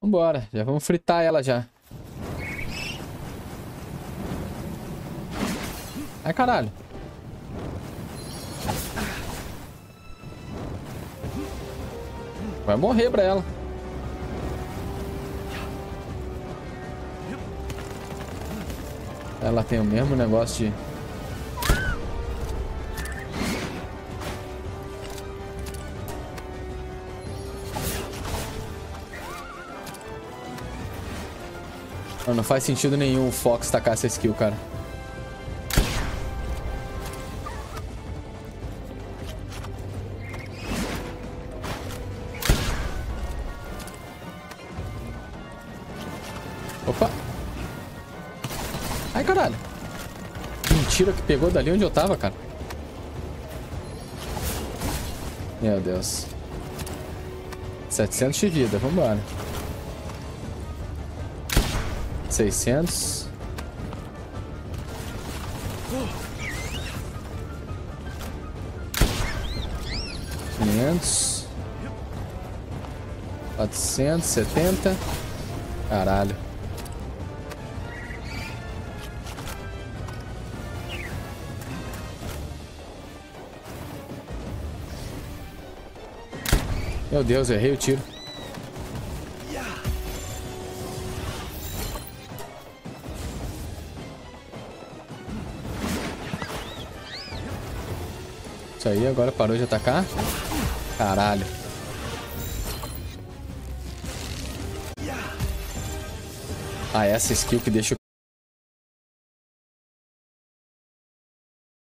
Vambora, já vamos fritar ela já. Ai, caralho. Vai morrer pra ela. Ela tem o mesmo negócio de... Não faz sentido nenhum o Fox tacar essa skill, cara. Opa. Ai, caralho. Mentira que pegou dali onde eu tava, cara. Meu Deus. 700 de vida, vambora. 600. Quinhentos. Quatrocentos setenta. Caralho. Meu Deus, errei o tiro. Isso aí, agora parou de atacar. Caralho. Ah, essa skill que deixa o